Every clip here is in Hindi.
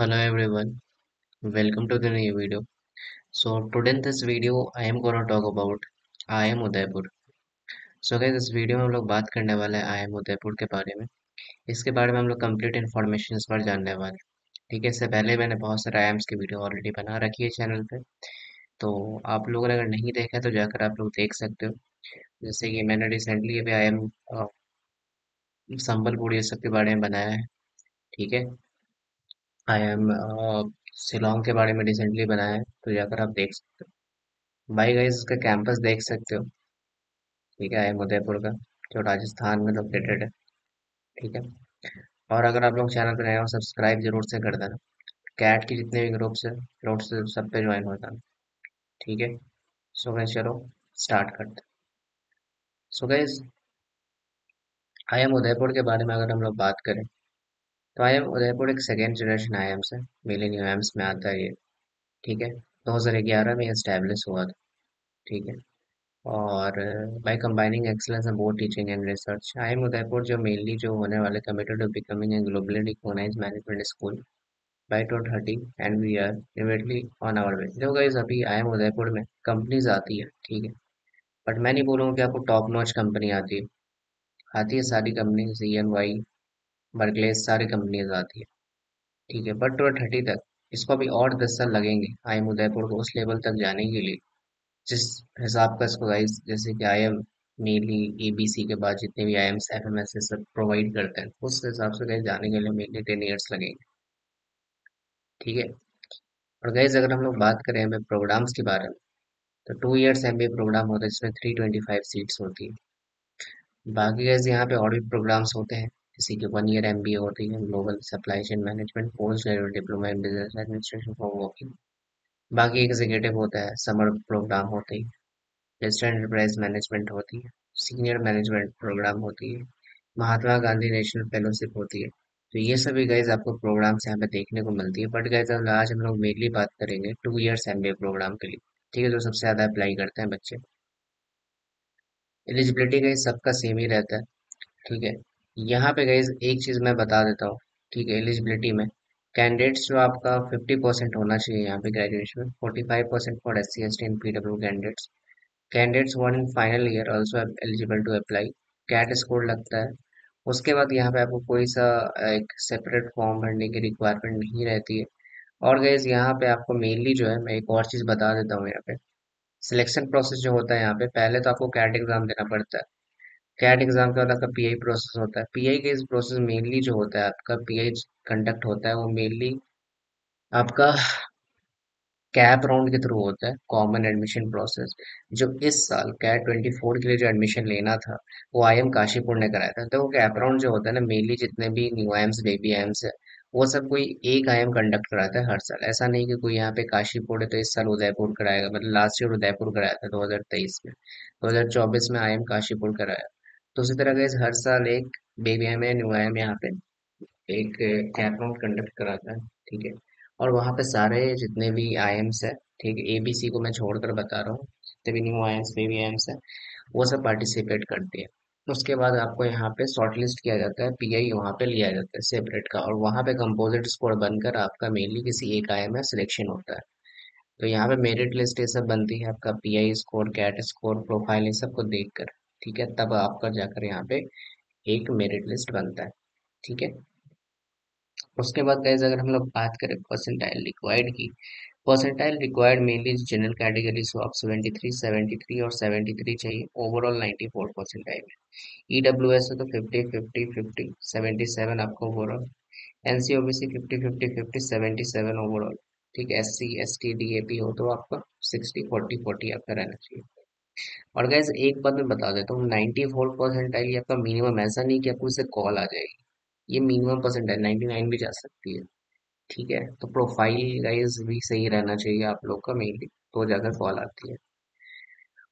Hello everyone, welcome to the new video. So today in this video I am gonna talk about IIM Udaipur so guys इस वीडियो में हम लोग बात करने वाले हैं IIM उदयपुर के बारे में। इसके बारे में हम लोग कंप्लीट इन्फॉर्मेशन इस बार जानने वाले हैं। ठीक है इससे पहले मैंने बहुत सारे IIMs की वीडियो ऑलरेडी बना रखी है चैनल पे। तो आप लोगों ने अगर नहीं देखा है तो जाकर आप लोग देख सकते हो। जैसे कि मैंने रिसेंटली अभी IIM संबलपुर ये सब के बारे में बनाया है। ठीक है? IIM शिलोंग के बारे में रिसेंटली बनाया है तो जाकर आप देख सकते हो। भाई गाइस इसका कैंपस देख सकते हो। ठीक है IIM उदयपुर का, जो राजस्थान में लोकेटेड है। ठीक है? और अगर आप लोग चैनल पर नए हो सब्सक्राइब ज़रूर से कर देना। कैट के जितने भी ग्रुप्स है ग्रुप्स सब पे ज्वाइन हो जाना। ठीक है? सो गैस चलो स्टार्ट करते सो गैस एम उदयपुर के बारे में अगर हम लोग बात करें तो आई एम उदयपुर एक सेकेंड जनरेशन IIM है मिलेनियम एम्स में आता है ये। ठीक है? 2011 में इस्टेब्लिश हुआ था। ठीक है? और by combining excellence and both teaching and research I M Udaipur जो मेनली जो होने वाले committed to becoming a globally recognised management school by 2030 and we are immediately on our way देखो गाइस अभी आईएम उदयपुर में कंपनीज़ आती है, ठीक है? बट मैं नहीं बोलूँगा कि आपको टॉप नॉच कंपनी आती है। आती है सारी कंपनी सी एन वाई बर्गलेस सारी कंपनीज़ आती है। ठीक है बट ट्वेंटी थर्टी तक। इसको अभी और दस साल लगेंगे आई एम उदयपुर को उस लेवल तक जाने के लिए। जिस हिसाब का इसको गाइस जैसे कि I M mainly A B C के बाद जितने भी I Ms F M S सब प्रोवाइड करते हैं, उस हिसाब से गाइस जाने के लिए मेनली टेन ईयर्स लगेंगे। ठीक है? और गाइस अगर हम लोग बात करें हमें प्रोग्राम्स के बारे में तो टू ईयर्स एमबीए प्रोग्राम होता है, जिसमें थ्री ट्वेंटी फाइव सीट्स होती है। बाकी गैस यहाँ पे और भी प्रोग्राम्स होते हैं। जैसे कि वन ईयर एमबीए होती है global supply chain management post graduate diploma in business administration for working बाकी एग्जीक्यूटिव होता है समर प्रोग्राम होते हैं डिजिटल एंटरप्राइज मैनेजमेंट होती है सीनियर मैनेजमेंट प्रोग्राम होती है, महात्मा गांधी नेशनल फेलोशिप होती है। तो ये सभी गाइज़ आपको प्रोग्राम्स यहाँ पे देखने को मिलती है। बट गाइज़ आज हम लोग मेनली बात करेंगे टू इयर्स एमबीए प्रोग्राम के लिए। ठीक है, जो सबसे ज़्यादा अप्लाई करते हैं बच्चे। एलिजिबिलिटी गाइज़ सबका सेम ही रहता है। ठीक है यहाँ पे गाइज़ एक चीज़ मैं बता देता हूँ, ठीक है एलिजिबिलिटी में। कैंडिडेट्स जो आपका फिफ्टी परसेंट होना चाहिए यहाँ पे ग्रेजुएशन में forty five percent for S C S T and P W candidates candidates one in final year also eligible to apply CAT score लगता है। उसके बाद यहाँ पे आपको कोई सा, एक सेपरेट फॉर्म भरने की रिक्वायरमेंट नहीं रहती है। और गैस यहाँ पे आपको मेनली जो है, मैं एक और चीज़ बता देता हूँ यहाँ पे। सिलेक्शन प्रोसेस जो होता है यहाँ पे, पहले तो आपको कैट एग्ज़ाम देना पड़ता है। कैट एग्ज़ाम के बाद आपका पीआई प्रोसेस होता है। पीआई के इस प्रोसेस मेनली जो होता है, आपका पीआई कंडक्ट होता है, वो मेनली आपका कैप राउंड के थ्रू होता है कॉमन एडमिशन प्रोसेस जो इस साल कैट ट्वेंटी फोर के लिए जो एडमिशन लेना था, वो आई एम काशीपुर ने कराया था। तो वो कैप राउंड जो होता है ना मेनली जितने भी न्यू आईएम्स बेबी आईएम्स है, वो सब कोई एक आई एम कंडक्ट कराता है हर साल। ऐसा नहीं कि कोई यहाँ पे काशीपुर है तो इस साल उदयपुर कराएगा मतलब लास्ट ईयर उदयपुर कराया था 2023 में। 2024 में आई एम काशीपुर कराया। तो उसी तरह का हर साल एक बेबी आईएम या न्यू आईएम यहाँ पे एक कैप कंडक्ट कराता है, ठीक है? और वहाँ पे सारे जितने भी आई एम्स है, ठीक है सी को मैं छोड़ कर बता रहा हूँ, जितने भी न्यू आईएम्स बेबी आईएम्स है, वो सब पार्टिसिपेट करती है। उसके बाद आपको यहाँ पे शॉर्ट लिस्ट किया जाता है पी आई वहाँ पे लिया जाता है सेपरेट का, और वहाँ पे कंपोजिट स्कोर बनकर आपका मेनली किसी एक आई एम में सिलेक्शन होता है। तो यहाँ पे मेरिट लिस्ट ये सब बनती है, आपका P I score CAT score profile ये सबको देख कर ठीक है तब आपका जाकर यहाँ पे एक मेरिट लिस्ट बनता है ठीक है? उसके बाद गाइज़ अगर हम लोग बात करें परसेंटाइल रिक्वायर्ड की percentile required mainly general category so आप 73, 73 और 73 चाहिए ओवरऑल 94 परसेंटाइल में। ईडब्ल्यू एस है तो 50, 50, 50, 77 आपको ओवरऑल एनसी ओबीसी 50, 50, 50, 77 ओवरऑल ठीक है? S C S T D A P हो तो आपका 60, 40, 40 आपका रहना चाहिए। और गैस एक बात मैं बता देता हूँ 94 परसेंटाइल आपका मिनिमम ऐसा नहीं कि आपको इससे कॉल आ जाएगी। ये मिनिमम परसेंट है 99 भी जा सकती है। ठीक है? तो प्रोफ़ाइल गाइज़ भी सही रहना चाहिए आप लोग का, मेनली तो जाकर कॉल आती है।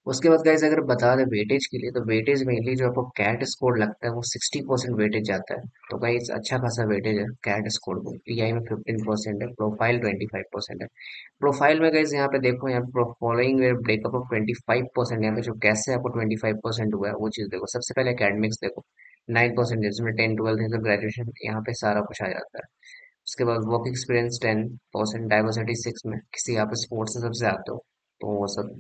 उसके बाद गाइज़ अगर बता दें वेटेज के लिए तो वेटेज मेनली जो आपको कैट स्कोर लगता है, वो सिक्सटी परसेंट वेटेज जाता है। तो गाइज़ अच्छा खासा वेटेज है कैट स्कोर को। पीआई में फिफ्टीन परसेंट है प्रोफ़ाइल ट्वेंटी फाइव परसेंट है। प्रोफ़ाइल में गाइज़ यहाँ पे देखो, यहाँ पे following breakup of twenty five percent यहाँ पे जो कैसे आपको ट्वेंटी फाइव परसेंट हुआ है, वो चीज़ देखो। सबसे पहले अकेडमिक्स देखो नाइन परसेंट जिसमें टेन ट्वेल्थ है तो ग्रेजुएशन यहाँ पे सारा कुछ आ जाता है। उसके बाद work experience ten percent diversity six में, किसी यहाँ पे स्पोर्ट्स से सबसे आते हो तो वो सब।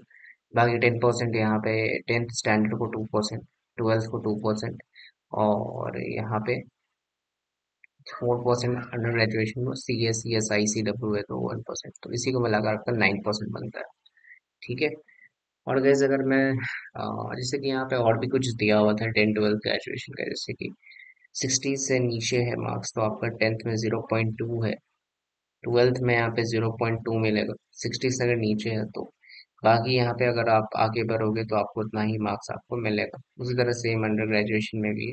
बाकी टेन परसेंट यहाँ पे, टेंथ स्टैंडर्ड को टू परसेंट, ट्वेल्थ को टू परसेंट और यहाँ पे फोर परसेंट अंडर ग्रेजुएशन में C S C S I C W है तो वन परसेंट। तो इसी को मिलाकर आपका नाइन परसेंट बनता है। ठीक है? और गैस अगर मैं जैसे कि यहाँ पे और भी कुछ दिया हुआ था टेन ट्वेल्थ ग्रेजुएशन का, जैसे कि सिक्सटी से नीचे है मार्क्स तो आपका टेंथ में ज़ीरो पॉइंट टू है। ट्वेल्थ में यहाँ पे ज़ीरो पॉइंट टू मिलेगा। सिक्सटी से अगर नीचे है तो बाकी यहाँ पे अगर आप आगे बढ़ोगे तो आपको उतना ही मार्क्स आपको मिलेगा। उसी तरह सेम अंडर ग्रेजुएशन में भी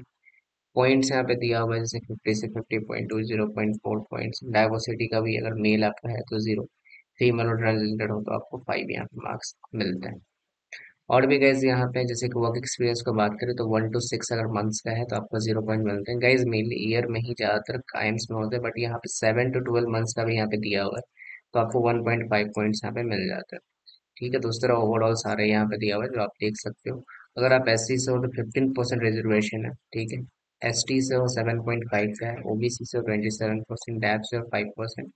पॉइंट्स यहाँ पे दिया हुआ है, जैसे फिफ्टी से fifty point two zero point four points diversity का भी अगर मेल आपका है तो ज़ीरो फीमेल और ट्रांसजेंडर हो तो आपको फाइव यहाँ पे मार्क्स मिलते हैं। और भी गाइज़ यहाँ पे जैसे कि वर्क एक्सपीरियंस को बात करें तो वन टू सिक्स अगर मंथ्स का है तो आपको ज़ीरो पॉइंट मिलते हैं। गाइज़ मेनली ईयर में ही ज़्यादातर कायम्स में होते हैं बट यहाँ पे सेवन टू ट्वेल्व मंथ्स का भी यहाँ पे दिया हुआ है तो आपको वन पॉइंट फाइव पॉइंट्स यहाँ पे मिल जाते हैं। ठीक है तो उस तरह ओवरऑल सारे यहाँ पे दिया हुआ है जो आप देख सकते हो। अगर आप एस सी हो तो फिफ्टीन परसेंट रिजर्वेशन है, ठीक है। एस टी से हो सेवन पॉइंट फाइव है ओबीसी से हो ट्वेंटी सेवन परसेंट डैप से हो five percent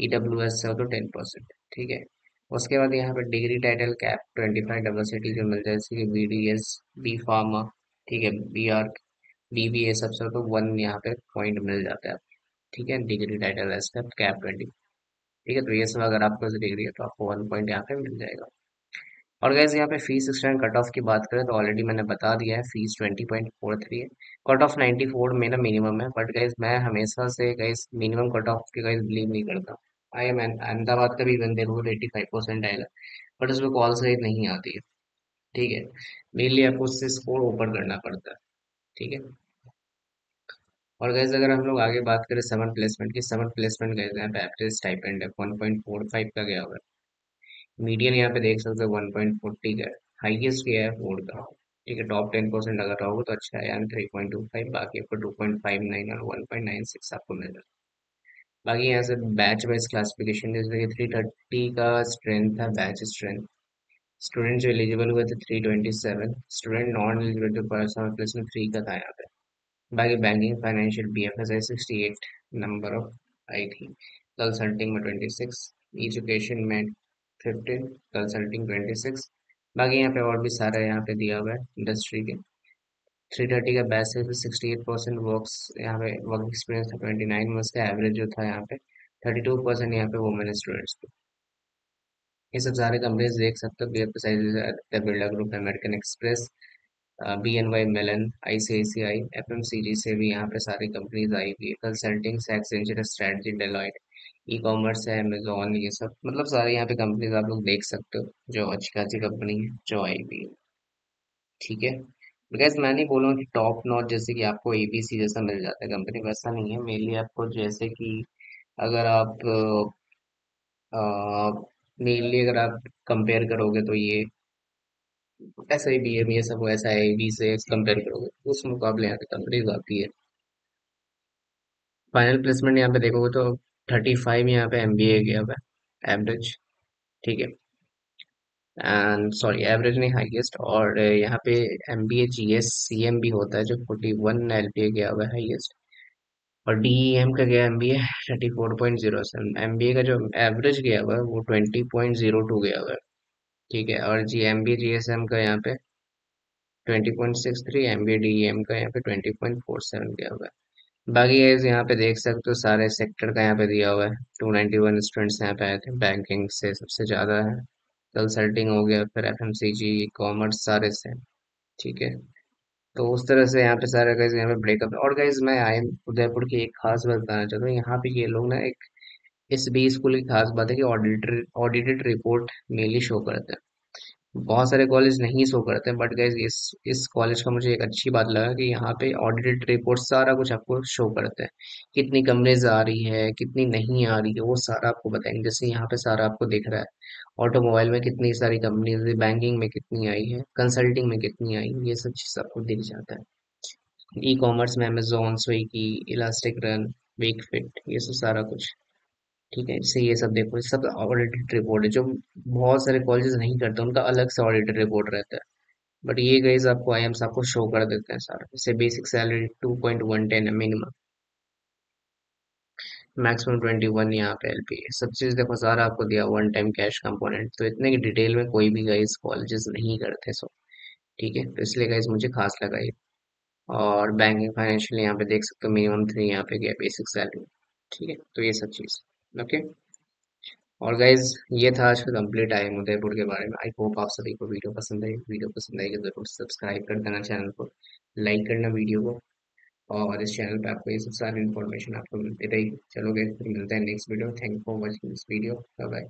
E W S से हो तो टेन परसेंट ठीक है। उसके बाद यहाँ पे degree title cap twenty five diversity जो मिल जाए, जैसे B D S B pharma ठीक है B R B B A सबसे तो वन यहाँ पे पॉइंट मिल जाता है, ठीक है degree title S cap twenty ठीक है तो ये सब अगर आपको है तो आपको वन पॉइंट यहाँ पे मिल जाएगा। और गैस यहाँ पे फ़ीस स्टूडेंट कट ऑफ़ की बात करें तो ऑलरेडी मैंने बता दिया है fees twenty point four three है। कट ऑफ़ नाइन्टी फोर मेरा मिनिमम है बट गैस मैं हमेशा से गैस मिनिमम कट ऑफ़ के गैस बिलीव नहीं करता। आई एम अहमदाबाद का भी बंदे रोज एट्टी फाइव परसेंट आएगा। बट उसमें कॉल सही नहीं आती है। ठीक है मेनली आपको उससे स्कोर ओपन करना पड़ता है। ठीक है? और गैस अगर हम लोग आगे बात करें सेवन प्लेसमेंट की सेवन प्लेसमेंट गए यहाँ पे एवरेज स्टाइपेंड है वन पॉइंट फोर फाइव का गया हुआ है। मीडियन यहाँ पे देख सकते हो वन पॉइंट फोर्टी का हाइएस्ट गया है फोर का। ठीक है टॉप टेन परसेंट अगर रहोगे तो अच्छा है, यानी थ्री पॉइंट टू फाइव बाकी आपको टू पॉइंट फाइव नाइन और वन पॉइंट नाइन सिक्स आपको मिल जाए बाकी यहाँ से बैच वाइज क्लासिफिकेशन जैसे कि थ्री थर्टी का स्ट्रेंथ था बैच स्ट्रेंथ स्टूडेंट जो एलिजिबल हुए थे three twenty seven student non eligible जो पर्सन प्लेसमेंट थ्री का था यहाँ पे। बाकी banking financial B F S I sixty eight number of आई थी कंसल्टिंग में ट्वेंटी सिक्स एजुकेशन में फिफ्टीन कंसल्टिंग ट्वेंटी सिक्स बाकी यहाँ पे और भी सारा यहाँ पे दिया हुआ है इंडस्ट्री के। थ्री थर्टी का batch sixty eight percent work यहाँ पे वर्क एक्सपीरियंस था ट्वेंटी नाइन मंथ्स का एवरेज जो था यहाँ पे थर्टी टू परसेंट यहाँ पे वुमेन स्टूडेंट्स थे ये सब सारे कंपनीज़ देख सकते हो B F S I Birla group American Express B N Y Mellon I C I C I F M C G से भी यहाँ पे सारी कंपनीज़ आई हुई है। कंसल्टिंग से Accenture strategy Deloitte e commerce है अमेजोन ये सब। मतलब सारे यहाँ पे कंपनीज़ आप लोग देख सकते हो, जो अच्छी खासी कंपनी है, जो आई हुई है। ठीक है? बिकॉज़ मैं नहीं बोलूँगा कि टॉप नॉट जैसे कि आपको ए बी सी जैसा मिल जाता है कंपनी वैसा नहीं है। मेनली आपको जैसे कि अगर आप मेनली अगर आप कंपेयर करोगे तो ये ऐसा ही बी एम ये सब ऐसा है बी से कंपेयर करोगे उस मुकाबले यहाँ पे कंपनीज़ आती है। फाइनल प्लेसमेंट यहाँ पे देखोगे तो थर्टी फाइव यहाँ पे एमबीए गया हुआ है एवरेज ठीक है। एंड सॉरी एवरेज नहीं हाईएस्ट और यहाँ पे एमबीए जीएस सीएम भी होता है, जो फोर्टी वन एलपीए गया हुआ है हाईएस्ट और डीईएम का गया MBA thirty four point zero seven MBA का जो एवरेज गया हुआ है, वो ट्वेंटी पॉइंट ज़ीरो टू गया हुआ है। ठीक है, और G M B G S M का यहाँ पे twenty point six three M B D M का यहाँ पे ट्वेंटी पॉइंट फोर सेवन दिया हुआ है। बाकी गाइस यहाँ पे देख सकते हो सारे सेक्टर का यहाँ पे दिया हुआ है। टू नाइन्टी वन स्टूडेंट्स यहाँ पे आए थे बैंकिंग से सबसे ज़्यादा है। कंसल्टिंग हो गया, फिर F M C G commerce सारे से, ठीक है। तो उस तरह से यहाँ पे सारे गाइज़ यहाँ पे ब्रेकअप और गाइज़ मैं आई उदयपुर की एक खास बात बताना चाहता हूँ, यहाँ पे ये लोग ना एक इस बी स्कूल की खास बात है कि auditor, audited report mainly show करते हैं। बहुत सारे कॉलेज नहीं शो करते हैं बट गाइज़ इस इस कॉलेज का मुझे एक अच्छी बात लगा कि यहाँ पे ऑडिटेड रिपोर्ट सारा कुछ आपको शो करते हैं। कितनी कंपनीज़ आ रही है, कितनी नहीं आ रही है, वो सारा आपको बताएँगे। जैसे यहाँ पे सारा आपको दिख रहा है ऑटोमोबाइल में कितनी सारी कंपनीज़ बैंकिंग में कितनी आई है कंसल्टिंग में कितनी आई ये सब चीज़ आपको दिख जाता है। ई कॉमर्स में Amazon Swiggy elastic run Wakefit ये सब सारा कुछ। ठीक है जैसे ये सब देखो, ये सब ऑडिटेड रिपोर्ट है, जो बहुत सारे कॉलेजेस नहीं करते, उनका अलग से ऑडिटेड रिपोर्ट रहता है। बट ये गाइज़ आपको आईएम्स आपको शो कर देते हैं सारा। जैसे basic salary two point one ten है मिनिमम मैक्सिमम ट्वेंटी वन यहाँ पे एल पी सब चीज़ देखो, सारा आपको दिया वन टाइम कैश कंपोनेंट तो इतने की डिटेल में कोई भी गाइस कॉलेजेस नहीं करते सो ठीक है? तो इसलिए गाइज़ मुझे खास लगा ये और बैंकिंग फाइनेंशियल यहाँ पे देख सकते हो मिनिमम थ्री यहाँ पे गया बेसिक सैलरी ठीक है? तो ये सब चीज़। ओके और गाइज़ ये था आज का कंप्लीट आई एम उदयपुर के बारे में। आई होप आप सभी को वीडियो पसंद आई। वीडियो पसंद आई तो ज़रूर सब्सक्राइब कर देना चैनल को। लाइक करना वीडियो को। और इस चैनल पे आपको ये सब सारी इन्फॉर्मेशन आपको मिलती रहेगी। चलो गाइज़ फिर मिलते हैं next video thank for watching this video bye